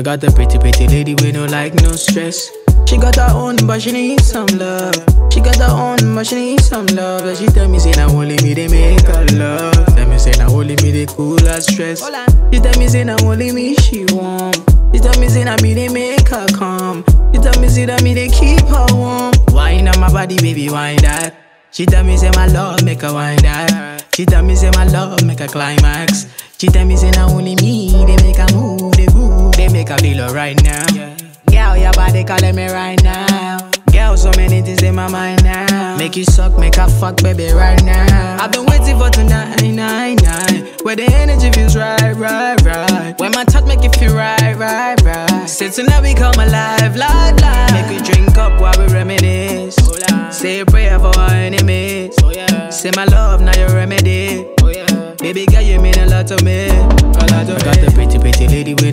I got a pretty, pretty lady with no like, no stress. She got her own, but she need some love. She got her own, but she need some love. And she tell me, say, now only me, they make her love. Tell me, say, now only me, they cool her stress. She tell me, say, now only me, she warm. She tell me, say, now me, they make her calm. She tell me, say, that me, they keep her warm. Wine on my body, baby, wine that. She tell me, say, my love, make her wine that. She tell me, say, my love, make her climax. She tell me, say, now only me, they her feel now. Girl, your body calling me right now. Girl, so many things in my mind now. Make you suck, make her fuck, baby, right now. I've been waiting for tonight, nine, nine. Where the energy feels right, right, right. When my touch make you feel right, right, right. Say tonight we come alive, live, live. Make you drink up while we reminisce. Say a prayer for our enemies. Oh, Say my love, now your remedy. Oh, baby girl, you mean a lot to me. A lot to I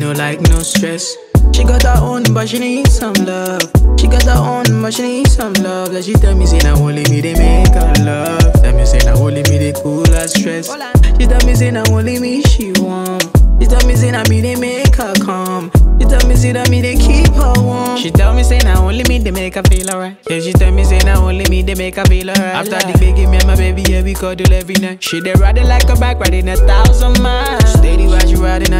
no like, no stress. She got her own, but she need some love. She got her own, but she need some love. Like she tell me, say, now only me, they make her love. Tell me, say, now only me, they cool her stress. She tell me, say, now only me, she want. She tell me, say, now me, they make her calm. She tell me, say, that me, they keep her warm. She tell me, say, now only me, they make her feel alright. Yeah, she tell me, say, now only me, they make her feel alright. After the baby, me and my baby, yeah, we cuddle every night. She they riding like a bike, riding a thousand miles.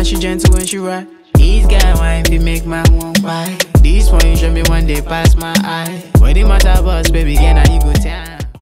She gentle when she ride. These guy wine fi make my one why. These points show me one day pass my eye. What the matter was, baby, again, now you go time.